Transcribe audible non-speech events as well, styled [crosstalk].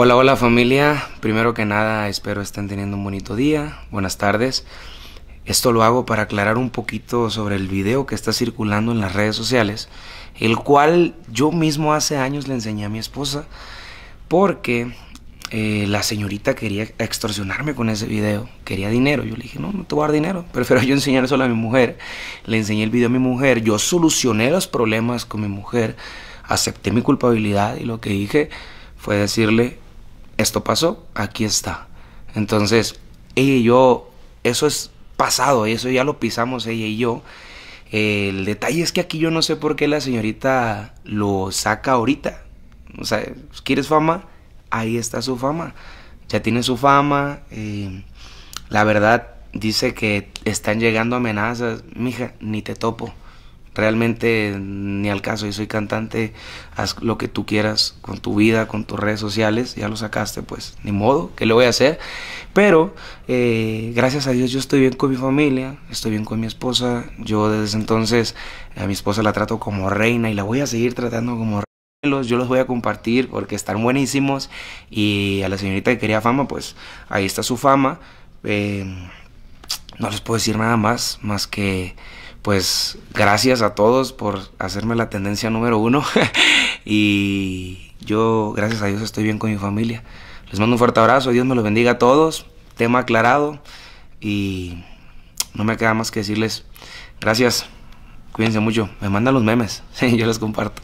Hola, hola familia. Primero que nada, espero estén teniendo un bonito día. Buenas tardes. Esto lo hago para aclarar un poquito sobre el video que está circulando en las redes sociales, el cual yo mismo hace años le enseñé a mi esposa porque eh, la señorita quería extorsionarme con ese video, quería dinero. Yo le dije, no, no te voy a dar dinero, [laughs] prefiero yo enseñar solo a mi mujer. Le enseñé el video a mi mujer, yo solucioné los problemas con mi mujer, acepté mi culpabilidad y lo que dije fue decirle, esto pasó, aquí está. Entonces, ella y yo, eso es pasado, eso ya lo pisamos ella y yo. el detalle es que aquí yo no sé por qué la señorita lo saca ahorita. O sea, ¿quieres fama? Ahí está su fama. Ya tiene su fama. Eh, la verdad dice que están llegando amenazas. Mija, ni te topo realmente ni al caso, yo soy cantante, haz lo que tú quieras con tu vida, con tus redes sociales, ya lo sacaste, pues ni modo, ¿qué le voy a hacer? Pero eh, gracias a Dios yo estoy bien con mi familia, estoy bien con mi esposa, yo desde entonces a mi esposa la trato como reina y la voy a seguir tratando como reina. Yo los voy a compartir porque están buenísimos y a la señorita que quería fama, pues ahí está su fama. Eh, no les puedo decir nada más, más que pues gracias a todos por hacerme la tendencia número uno. [laughs] y yo, gracias a Dios, estoy bien con mi familia. Les mando un fuerte abrazo, Dios me los bendiga a todos. Tema aclarado. Y no me queda más que decirles gracias. Cuídense mucho. Me mandan los memes. [laughs] yo los comparto.